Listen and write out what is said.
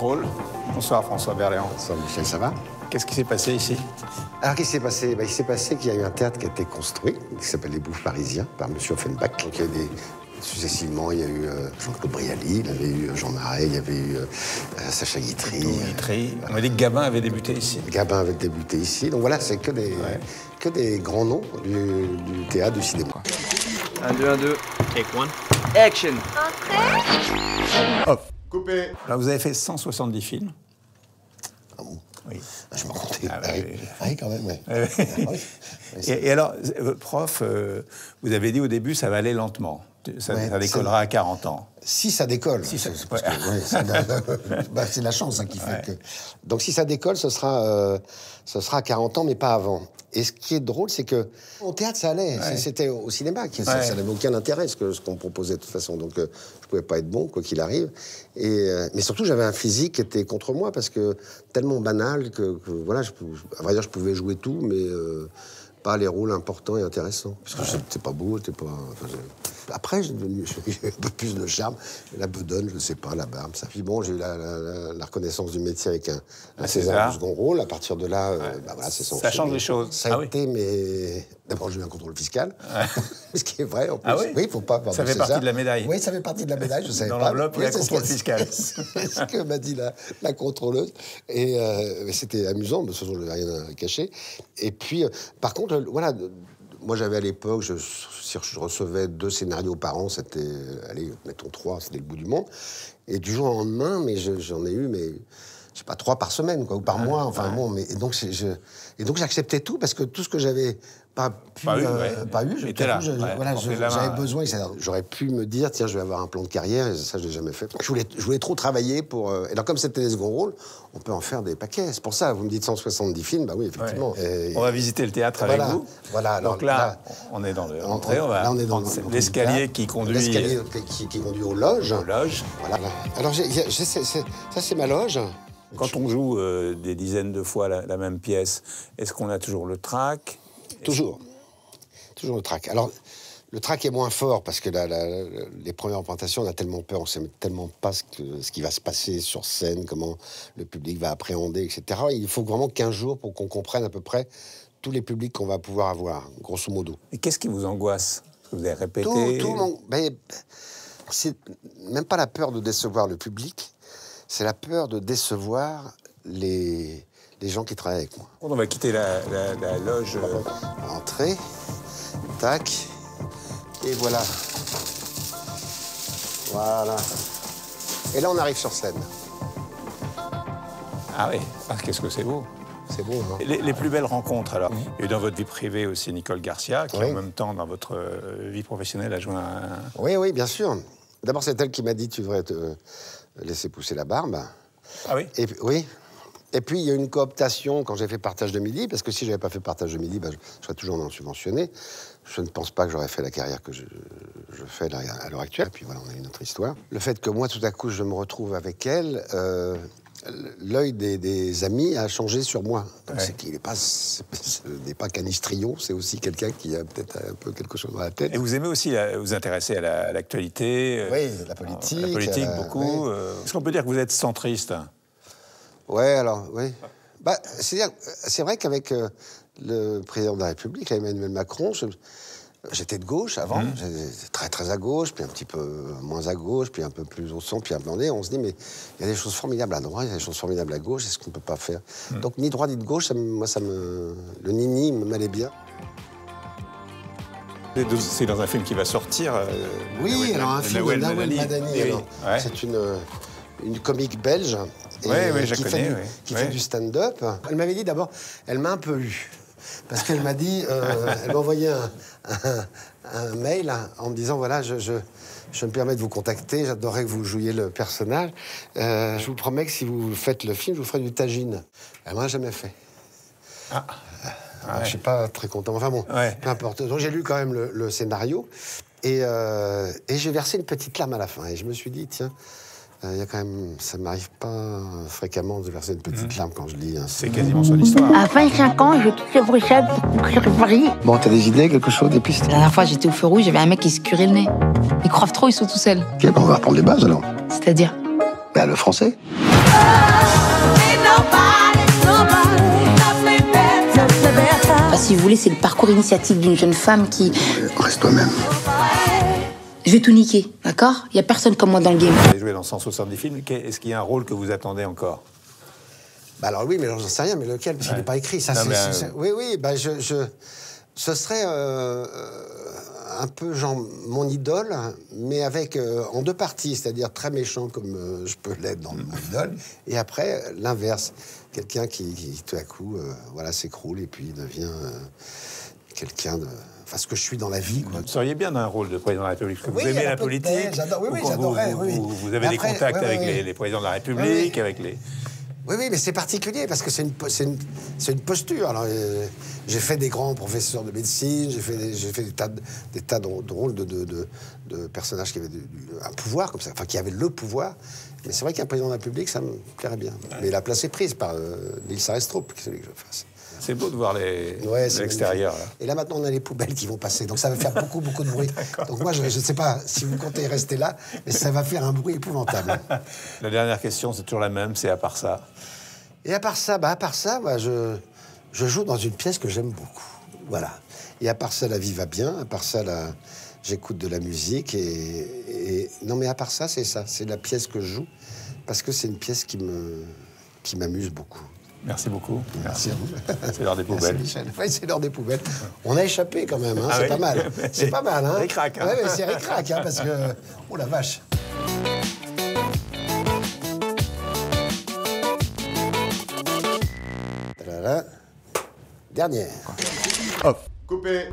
contrôle. Bonsoir François Berléand. Bonsoir Michel, ça va? Qu'est-ce qui s'est passé ici? Alors, qu'est-ce qui s'est passé? Ben, Il s'est passé qu'il y a eu un théâtre qui a été construit, qui s'appelle Les Bouffes Parisiens, par M. Offenbach. Donc, il y a eu des... Successivement, il y a eu euh, Jean-Claude Brialy, il y avait eu Jean Marais, il y avait eu euh, Sacha Guitry. Guitry. On m'a dit que Gabin avait débuté ici. Gabin avait débuté ici. Donc voilà, c'est que des, que des grands noms du, du théâtre, du cinéma. 1, 2, 1, 2. Take one. Action. Hop. Coupé Alors vous avez fait 170 films. Ah bon? Oui. Ah, Je me comptais. Ah, Ah, oui. oui. Oui, quand même, oui. Ah oui. Et, et alors, euh, prof, euh, vous avez dit au début ça va aller lentement. Ça, Ouais, ça décollera à 40 ans. Si ça décolle, Si ça- c'est parce ouais. que, ouais, c'est la, bah, c'est la chance hein, qui fait Ouais. que. Donc si ça décolle, ce sera, euh, ce sera à 40 ans, mais pas avant. Et ce qui est drôle, c'est que au théâtre, ça allait. C'était au cinéma, qui, ça- Ouais. ça n'avait aucun intérêt ce que ce qu'on proposait de toute façon. Donc euh, je pouvais pas être bon quoi qu'il arrive. Et euh, mais surtout, j'avais un physique qui était contre moi parce que tellement banal que, que, voilà, je, à vrai dire, je pouvais jouer tout, mais euh, pas les rôles importants et intéressants. Parce que c'était pas beau, c'était pas. enfin, Après, j'ai eu un peu plus de charme. La bedaine, je sais pas, la barbe, ça. Puis bon, j'ai eu la, la- la- la reconnaissance du métier avec un, un César César. du second rôle. À partir de là, euh, bah voilà, c'est Ça change les choses. Ça a Ah oui. été, mais d'abord, j'ai eu un contrôle fiscal. ce qui est vrai, en plus. Ah oui il faut pas Ça fait partie de la médaille. Oui, ça fait partie de la médaille, je savais Dans pas. l'enveloppe, il y a Oui, contrôle fiscal. C'est ce que m'a dit la, la contrôleuse. Et euh, c'était amusant, de toute façon, je n'avais rien à cacher. Et puis, euh, par contre, euh, voilà, moi j'avais à l'époque, je, recevais deux scénarios par an, c'était, allez, mettons trois, c'était le bout du monde. Et du jour au lendemain, mais je- j'en ai eu, mais je sais pas, trois par semaine, quoi, ou par mois, enfin bon. Mais, et donc, je, et donc j'acceptais tout parce que tout ce que j'avais pas pu, Pas eu, euh, ouais. pas eu, ouais, voilà, on j'avais besoin. J'aurais pu me dire, tiens, je vais avoir un plan de carrière, et ça, je l'ai jamais fait. Je voulais, je voulais trop travailler pour. euh, et alors, comme c'était des seconds rôles, on peut en faire des paquets. C'est pour ça, vous me dites 170 films, bah oui, effectivement. Et- On va visiter le théâtre Voilà. avec vous. Voilà, alors Donc là, là- on est dans le on- l'entrée. On va là, on est dans, l'escalier qui conduit L'escalier qui, qui conduit aux loges. aux loges. Voilà. Alors, ça, c'est ma loge. Quand on joue euh, des dizaines de fois la, la même pièce, est-ce qu'on a toujours le trac? Toujours. Toujours le trac. Alors, le trac est moins fort parce que la- la- la- les premières représentations, on a tellement peur, on sait tellement pas ce, que- ce qui va se passer sur scène, comment le public va appréhender, etc. Il faut vraiment 15 jours pour qu'on comprenne à peu près tous les publics qu'on va pouvoir avoir, grosso modo. Et qu'est-ce qui vous angoisse? Vous avez répété? Tout, tout mon- c'est même pas la peur de décevoir le public, c'est la peur de décevoir les, les gens qui travaillent avec moi. On va quitter la, la- la loge. euh, Entrée, tac, et voilà. Voilà. Et là, on arrive sur scène. Ah oui, ah, qu'est-ce que c'est beau. C'est beau, non? Les, les plus belles rencontres, alors. Eu dans votre vie privée aussi Nicole Garcia, qui Oui. en même temps, dans votre euh, vie professionnelle, a joué un. Oui, oui, bien sûr. D'abord, c'est elle qui m'a dit tu devrais te euh, laisser pousser la barbe. Ah oui? Et puis, oui. Et puis, il y a une cooptation quand j'ai fait Partage de Midi, parce que si j'avais pas fait Partage de Midi, bah, je, je serais toujours non subventionné. Je ne pense pas que j'aurais fait la carrière que je, je fais là, à l'heure actuelle. Et puis voilà, on a une autre histoire. Le fait que moi, tout à coup, je me retrouve avec elle, euh, l'œil des, des amis a changé sur moi. Donc, Ouais. c'est qu'il n'est pas, pas Canistrion, c'est aussi quelqu'un qui a peut-être un peu quelque chose dans la tête. Et vous aimez aussi vous intéresser à la- à l'actualité euh, Oui, la politique, La politique, beaucoup. oui. euh, Est-ce qu'on peut dire que vous êtes centriste? Ouais, alors, oui. Bah, c'est vrai qu'avec euh, le président de la République, Emmanuel Macron, j'étais de gauche avant, Mmh. très très à gauche, puis un petit peu moins à gauche, puis un peu plus au centre, puis en l'air. On se dit, mais il y a des choses formidables à droite, il y a des choses formidables à gauche, est-ce qu'on peut pas faire? Mmh. Donc, ni droite ni de gauche, ça moi, ça me. Le nini me m'allait bien. C'est dans un film qui va sortir. euh, Oui, alors un film de Nawel Madani. Oui, ouais. C'est une, une comique belge. Ouais, ouais, je la qui connais, fait du, ouais. qui Ouais. fait du stand-up. Elle m'avait dit d'abord, elle m'a un peu eu. Parce qu'elle m'a dit, euh, elle m'a envoyé un, un- un mail en me disant voilà, je, je, je me permets de vous contacter, j'adorerais que vous jouiez le personnage. Euh, je vous promets que si vous faites le film, je vous ferai du tagine. Elle m'a jamais fait. Ah. Alors, Je suis pas très content. Enfin bon, Ouais. peu importe. Donc j'ai lu quand même le, le scénario et, euh, et j'ai versé une petite larme à la fin. Et je me suis dit, tiens, euh, il y a quand même, ça m'arrive pas fréquemment de verser une petite larme quand je lis un C'est quasiment son histoire. À 25 ans, je quitte Bruxelles pour conquérir Paris. Bon, t'as des idées, quelque chose, des pistes? La dernière fois, j'étais au feu rouge, j'avais un mec qui se curait le nez. Ils croient trop, ils sont tout seuls. Ok, ben on va reprendre les bases alors. C'est-à-dire? Ben, le français. Enfin, si vous voulez, c'est le parcours initiatique d'une jeune femme qui. Reste toi-même. Je vais tout niquer, d'accord? Il y a personne comme moi dans le game. Vous avez joué dans 170 films. Est-ce qu'il y a un rôle que vous attendez encore? Bah alors oui, mais j'en sais rien, mais lequel? Parce qu'il n'est pas écrit. Ça, Non, mais, euh, Oui, oui, bah je, je- ce serait euh, un peu genre mon idole, mais avec euh, en deux parties, c'est-à-dire très méchant comme euh, je peux l'être dans mon idole, et après l'inverse, quelqu'un qui, qui, tout à coup, euh, voilà, s'écroule et puis devient euh, quelqu'un de, enfin ce que je suis dans la vie. Quoi. Vous seriez bien dans un rôle de président de la République. Oui, vous aimez la politique. oui, ou oui, quand vous- avez des contacts avec les, présidents de la République, avec les. Oui, oui, mais c'est particulier parce que c'est une, po- c'est une, c'est une posture. Alors, euh, j'ai fait des grands professeurs de médecine, j'ai fait, des- j'ai fait des tas de, des tas de, de rôles de, de, de- de personnages qui avaient du- un pouvoir comme ça, enfin qui avaient le pouvoir. Mais c'est vrai qu'un président de la République, ça me plairait bien. Mais la place est prise par euh, Nils Arestrup, qui est celui que je fasse. C'est beau de voir les, Ouais, l'extérieur. Et là maintenant, on a les poubelles qui vont passer, donc ça va faire beaucoup, beaucoup de bruit. Donc moi, je ne sais pas si vous comptez rester là, mais ça va faire un bruit épouvantable. La dernière question, c'est toujours la même. C'est à part ça. Et à part ça, bah à part ça, moi, je, je joue dans une pièce que j'aime beaucoup. Voilà. Et à part ça, la vie va bien. À part ça, la- j'écoute de la musique. Et, et- non, mais à part ça, c'est ça. C'est la pièce que je joue parce que c'est une pièce qui me qui m'amuse beaucoup. Merci beaucoup. Merci à vous. C'est l'heure des Merci, poubelles. Michel. Oui, c'est l'heure des poubelles. On a échappé quand même, hein, Ah c'est oui pas mal. C'est pas mal, hein Ric-rac, hein. Ouais, c'est ric-rac, hein, parce que... Oh la vache Tadada. Dernière. Coupé.